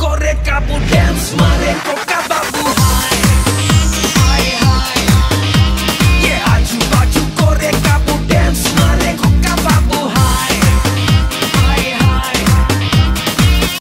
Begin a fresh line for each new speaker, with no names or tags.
correr cabo dance, mano.